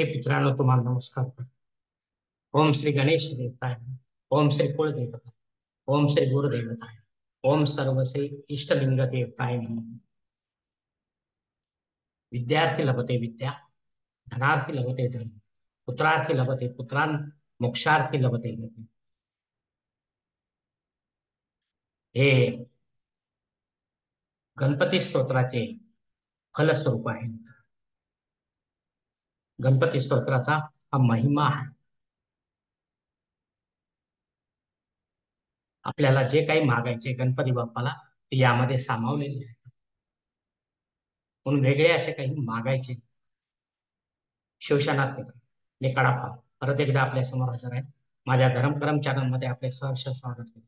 हे पित्रांनो तुम्हाला नमस्कार ओम श्री गणेश देवताय. ओम श्री कुलदेवता ओम श्री गुरुदेवताय. ओम सर्व श्री इष्टलिंग देवताय विद्यार्थी लभते विद्या धनार्थी लभते धन पुत्रार्थी लभते पुत्रां मोक्षार्थी लभते गती हे गणपती स्तोत्राचे फलस्वरूप आहे. गणपती स्तोत्राचा हा महिमा आहे. आपल्याला जे काही मागायचे गणपती बाप्पाला ते यामध्ये सामावलेले आहे. म्हणून वेगळे असे काही मागायचे. शिवशानात मित्र मी कडाप्पा परत एकदा आपल्यासमोर हजर आहे माझ्या धर्मकरम आपले सहर्ष स्वागत करतो.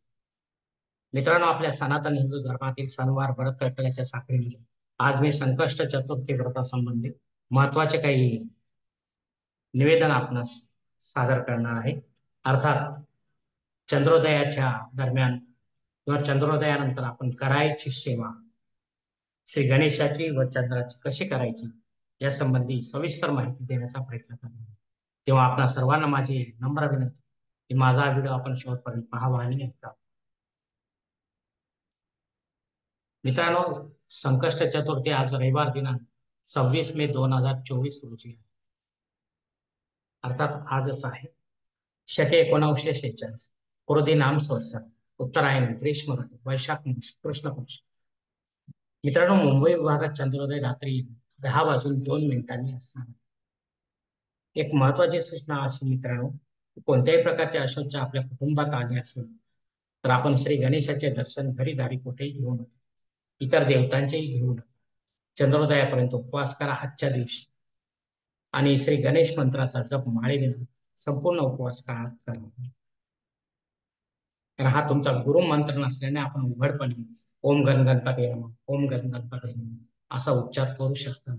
मित्रांनो आपल्या सनातन हिंदू धर्मातील सणवार व्रत कळकल्याच्या साखळीमध्ये आज मी संकष्ट चतुर्थी व्रतासंबंधित महत्त्वाचे काही निवेदन आपणास सादर करणार आहे. अर्थात चंद्रोदयाच्या दरम्यान किंवा चंद्रोदयानंतर आपण करायची सेवा श्री गणेशाची व चंद्राची कशी करायची या संबंधी सविस्तर माहिती देण्याचा प्रयत्न करणार तेव्हा आपण सर्वांना माझी नम्र विनंती की माझा व्हिडिओ आपण शेवटपर्यंत पाहावा आणि ऐकावा मित्रांनो संकष्ट चतुर्थी आज रविवार दिनांक सव्वीस मे दोन हजार चोवीस रोजी आहे. अर्थात आजच आहे. शके एकोणावीसशे शेहेचाळीस. क्रोधी नाम संवत्सर उत्तरायण ग्रीष्म ऋतू वैशाख कृष्ण पक्ष. मित्रांनो मुंबई विभागात चंद्रोदय रात्री दहा वाजून दोन मिनिटांनी असणार एक महत्वाची सूचना अशी मित्रांनो कोणत्याही प्रकारचे अशोच आपल्या कुटुंबात आले असेल तर आपण श्री गणेशाचे दर्शन घरी दारी कुठेही घेऊ नका. इतर देवतांचेही घेऊ नका. चंद्रोदयापर्यंत उपवास करा आजच्या दिवशी. आणि श्री गणेश मंत्राचा जप माळेने संपूर्ण उपवास काळात करावा तर हा तुमचा गुरु मंत्र नसल्याने आपण उघडपणे ओम गण गणपती ओम गण गणपती असा उच्चार करू शकता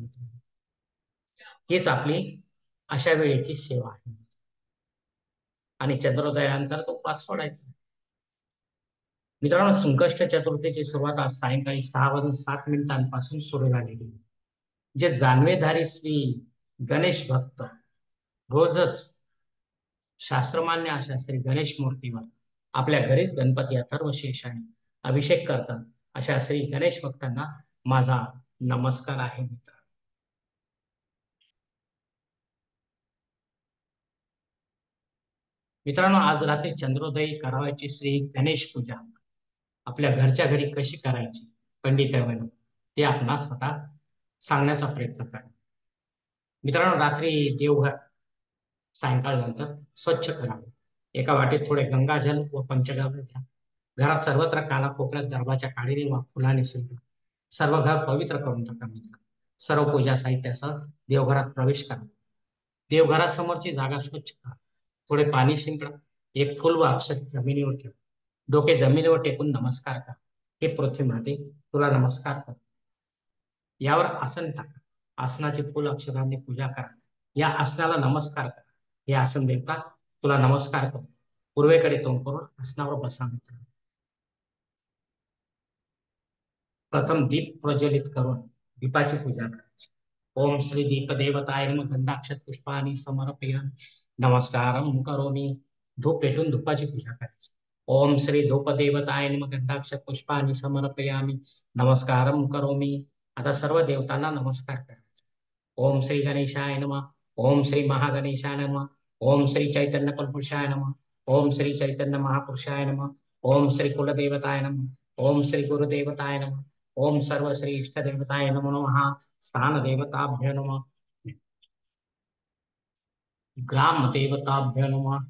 हीच आपली अशा वेळेची सेवा आहे. आणि चंद्रोदयानंतर उपवास सोडायचा. मित्रांनो संकष्ट चतुर्थीची सुरुवात आज सायंकाळी सहा वाजून सात मिनिटांपासून सुरू झालेली जे जानवेधारी श्री गणेश भक्त. रोजच शास्त्रमान्य अशा श्री गणेश मूर्तीवर आपल्या घरीच गणपती अथर्व शेषाने अभिषेक करतात. अशा श्री गणेश भक्तांना माझा नमस्कार आहे मित्र. मित्रांनो आज रात्री चंद्रोदयी करावायची श्री गणेश पूजा. आपल्या घरच्या घरी कशी करायची? पंडित ते आपण स्वतः सांगण्याचा प्रयत्न करा मित्रांनो रात्री देवघर सायंकाळ नंतर स्वच्छ करावे एका वाटेत थोडे गंगाजल व पंचगव्य घ्या. घरात सर्वत्र काना कोपऱ्यात दरबाच्या काडीने वा फुलाने शिंपला सर्व घर पवित्र करून टाका मित्र सर्व पूजा साहित्यासह देवघरात प्रवेश करा. देवघरासमोरची जागा स्वच्छ करा. थोडे पाणी शिंपडा. एक फुल व अक्षर जमिनीवर ठेवा. डोके जमिनीवर टेकून नमस्कार करा. हे पृथ्वी माते तुला नमस्कार कर यावर आसन टाका. आसनाची फुल अक्षरांनी पूजा करा. या आसनाला नमस्कार करा. हे आसन देवता तुला नमस्कार करतो. पूर्वेकडे तोंड करून आसनावर बसा मित्र. प्रथम दीप प्रज्वलित करून दीपाची पूजा करायची ओम श्री दीप देवताय नम. गंधाक्षत पुष्पानी समर्पय. नमस्कार करोमी. धूप पेटून धुपाची पूजा करायची. ओम श्री धूप देवताय नम. गंधाक्षत पुष्पानी समर्पयामी. नमस्कार करोमी. आता सर्व देवतांना नमस्कार करा. ओम श्री गणेशाय नम, ओम श्री महागणेशाय नम, ओम श्री चैतन्य कुलपुरुषाय नम, ओम श्री चैतन्य महापुरुषाय नम, ओम श्री कुलदेवताय नम, ओम श्री गुरुदेवताय नम, ओम सर्व श्री इष्ट देवताय नमो नमः स्थान देवताभ्य नम ग्राम देवताभ्य नम।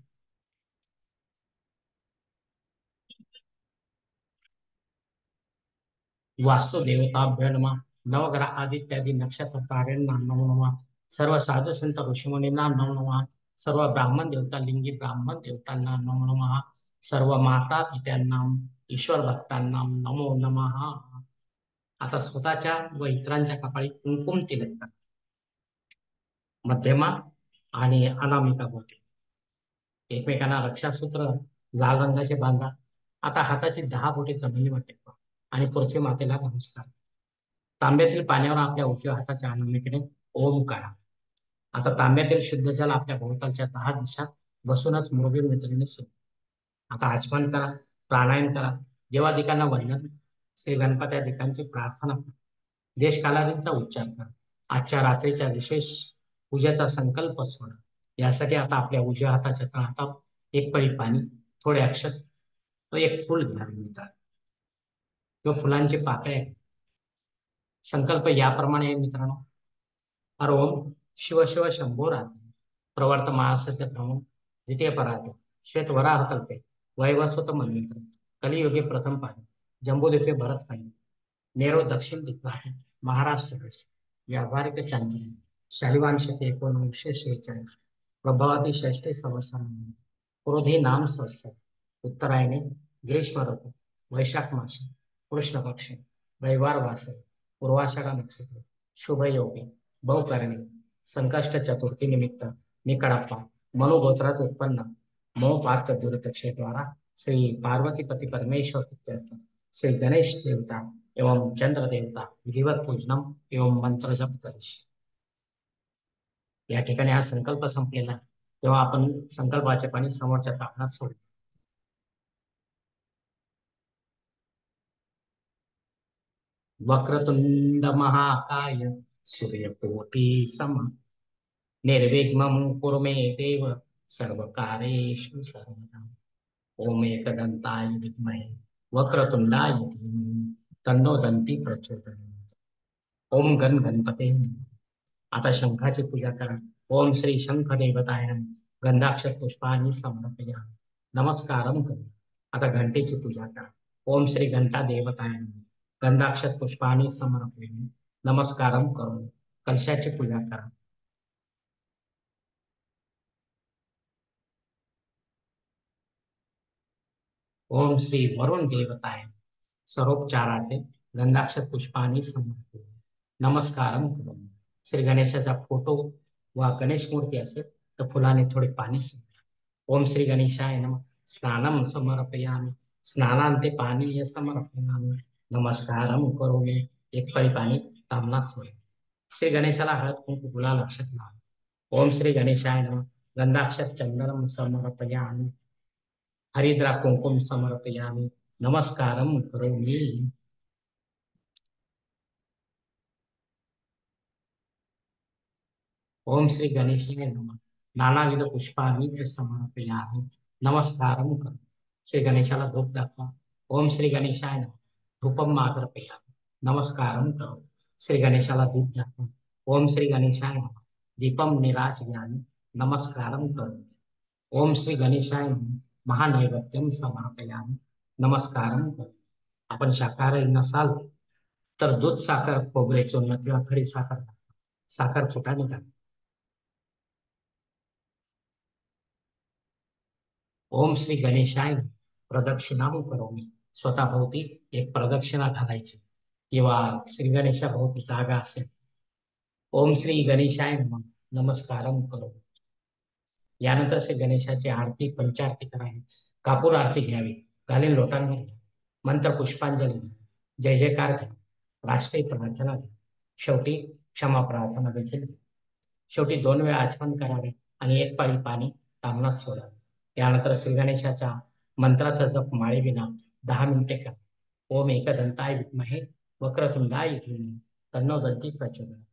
वास्तु देवताभ्य नम। नवग्रह आदित्यादी नक्षत्र ताऱ्यांना नवनवा सर्व साधू संत ऋषिमुनींना नवनवा नमः सर्व ब्राह्मण देवता लिंगी ब्राह्मण देवतांना नमो नमः सर्व माता पित्यांना ईश्वर भक्तांना नमो नमः. आता स्वतःच्या व इतरांच्या कपाळी कुंकुम तिलक करा. मध्यमा आणि अनामिका बोटे एकमेकांना रक्षासूत्र लाल रंगाचे बांधा. आता हाताची दहा बोटे जमिनीवर टेकवा आणि पृथ्वी मातेला नमस्कार. तांब्यातील पाण्यावर आपल्या उजव्या हाताच्या अनामिकेने ओम काढा आता तांब्यातील शुद्ध जल आपल्या भोवतालच्या दहा दिशात बसूनच मृगीर मित्रांनी सुरू आता आचमन करा प्राणायाम करा. देवादिकांना वंदन. श्री गणपत्यादिकांची प्रार्थना करा. देशकालादींचा उच्चार करा. आजच्या रात्रीच्या विशेष पूजेचा संकल्प सोडा. यासाठी आता आपल्या उजव्या हाताच्या तळहातात एक पळी पाणी थोडे अक्षत व एक फुल घ्यावे मिळतात किंवा फुलांची पाकळ्या संकल्प याप्रमाणे मित्रांनो. ओम शिव शिव शंभो राहते प्रवर्त महासत्य भ्रमण द्वितीय पराते श्वेत वराह कल्पे वैवस्वत मनमित्र कलियुगे प्रथम पाणी जम्बूद्वीपे भरतखंड नेरो दक्षिण दिग्भागे, महाराष्ट्र व्यावहारिक चांद्र शालिवान शके एकोणवीसशे प्रभावाती षष्ठी संवत्सर क्रोधी नाम संवत्सर उत्तरायणे, ग्रीष्म ऋतू, वैशाख मास, कृष्ण पक्ष, रविवार वास पूर्वाषाढा नक्षत्र शुभ योगी बहुकर्णी संकष्ट चतुर्थी निमित्त निकडप्पा कडप्पा मनोगोत्रात उत्पन्न मोपात्र द्वारा श्री पार्वतीपति परमेश्वर श्री गणेश देवता एवं चंद्र देवता विधिवत पूजनम एवं मंत्र जप करीश या ठिकाणी हा संकल्प संपलेला तेव्हा आपण संकल्पाचे पाणी समोरच्या तापणात सोडतो. वक्रतुंड महाकाय सूर्यकोटी सम निर्विघ्नं कुरु मे देव सर्वकारेषु सर्वदा। ओम एकदंताय विद्महे वक्रतुंडाय धीमहि तन्नो दंती प्रचोदयात्। ओम गण गणपते आता शंखाची पूजा करा ओम श्री शंख देवताय गंधाक्षर पुष्पानी समर्पया नमस्कारम करू आता घंटेची पूजा करा ओम श्री घंटा देवताय गंधाक्षर पुष्पानी समर्पयामी। नमस्कारम करून कलशाची पूजा करा। ओम श्री वरुण देवताय। सर्वोपचारार्थे गंधाक्षर पुष्पानी समर्पया नमस्कारम करून श्री गणेशाचा फ़ोटो वा गणेश मूर्ती असेल तर फुलाने थोडे पाणी ओम श्री गणेशाय नम। स्नानम समर्पयामी। स्नानांते पाणी समर्पयामी। नमस्कारम करो मी एक पळी पाणी श्री गणेशाला हळद, कुंकू, गुलाल लक्षात ओम श्री गणेशाय नम. गंधाक्षर चंदनम समर्पयामी. हरिद्रा कुंकुम समर्पयामी. नमस्कारम करोमी. ओम श्री गणेशाय नम. नानाविध पुष्पामीच समर्पयामी. नमस्कारम करो श्री गणेशाला धूप दाखवा. ओम श्री गणेशाय नम. धूपम मागर्पया नमस्कारम करो श्री गणेशाला दीप दाखवा ओम श्री गणेशाय नम। दीपम ज्ञानी नमस्कारम करो ओम श्री गणेशाय नम। महानैवेद्यम समर्पयामी। नमस्कारम करो आपण शाकाहारी नसाल तर दूध साखर खोबरे चूर्ण किंवा खडी साखर साखर फुटाने टाका। ओम श्री गणेशाय प्रदक्षिणाम करो स्वतःभोवती स्वतः भोवती एक प्रदक्षिणा घालायची. किंवा श्री गणेशा भोवती जागा असेल. ओम श्री गणेशाय नमस्कारम करो. यानंतर श्री गणेशाची आरती पंचारती करावी. कापूर आरती घ्यावी. घालीन लोटांगण घ्या. मंत्र पुष्पांजली जय जयकार घ्या. राष्ट्रीय प्रार्थना घ्या. शेवटी क्षमा प्रार्थना देखील शेवटी दोन वेळा आचमन करावे आणि एक पाळी पाणी तांबणात सोडावे. यानंतर श्री गणेशाच्या मंत्राचा जप माळेविना दहा मिनिटे कर. ओम एकदंताय विद्महे वक्रतुंडाय धीमहि तन्नो दंती प्रचोदयात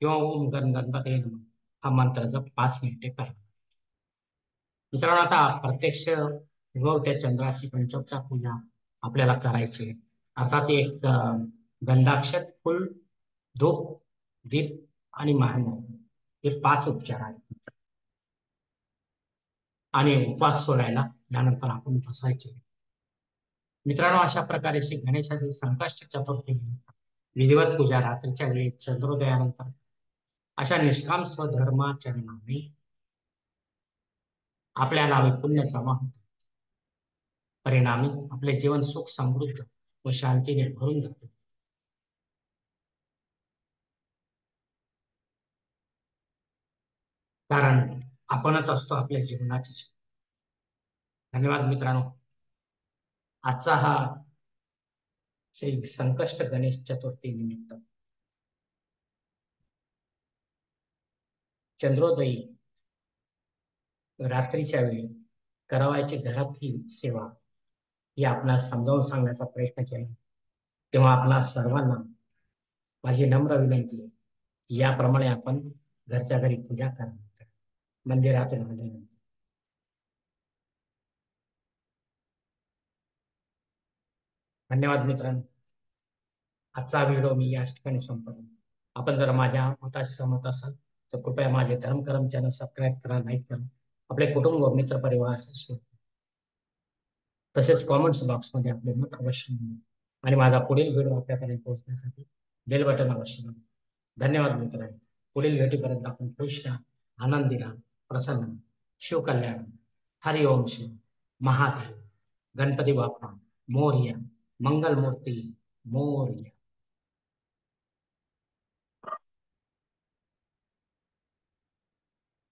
किंवा ओम गण गणपते हा मंत्र जप पाच मिनिटे करा. मित्रांनो आता प्रत्यक्ष त्या चंद्राची पंचोपचार पूजा आपल्याला करायची अर्थात एक गंधाक्षर फुल धूप दीप आणि महान हे पाच उपचार आहेत. आणि उपवास सोडायला यानंतर आपण बसायचे. मित्रांनो अशा प्रकारे श्री गणेशाची संकष्ट चतुर्थी विधिवत पूजा रात्रीच्या वेळी चंद्रोदयानंतर अशा निष्काम स्वधर्माचरणाने आपल्या नावे पुण्य जमा होत परिणामी आपले जीवन सुख समृद्ध व शांतीने भरून जाते. कारण आपणच असतो आपल्या जीवनाची धन्यवाद मित्रांनो. आजचा हा श्री संकष्ट गणेश चतुर्थी निमित्त. चंद्रोदयी रात्रीच्या वेळी करावायची घरातली सेवा ही आपणास समजावून सांगण्याचा प्रयत्न केला. तेव्हा आपणा सर्वांना माझी नम्र विनंती की याप्रमाणे आपण घरच्या घरी पूजा करा मंदिरातून धन्यवाद मित्रांनो. आजचा व्हिडिओ मी या ठिकाणी संपवतो. आपण जर माझ्या मताशी सहमत असाल तर कृपया माझे धर्मकर्म चॅनल सबस्क्राईब करा लाईक करा. आपले कुटुंब मित्र परिवार असेल तसेच कॉमेंट्स बॉक्समध्ये आपले मत अवश्य आणि माझा पुढील व्हिडिओ आपल्यापर्यंत पोहोचण्यासाठी बेल बटन अवश्य धन्यवाद मित्रांनो. पुढील भेटीपर्यंत आपण खुश राहा आनंदी राहा प्रसन्न शिवकल्याण हरिओम शिव महादेव. गणपती बाप्पा. मोर्या. मंगलमूर्ती मोर्या